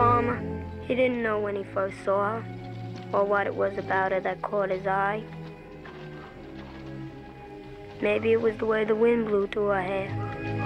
farmer. He didn't know when he first saw her or what it was about her that caught his eye. Maybe it was the way the wind blew through her hair.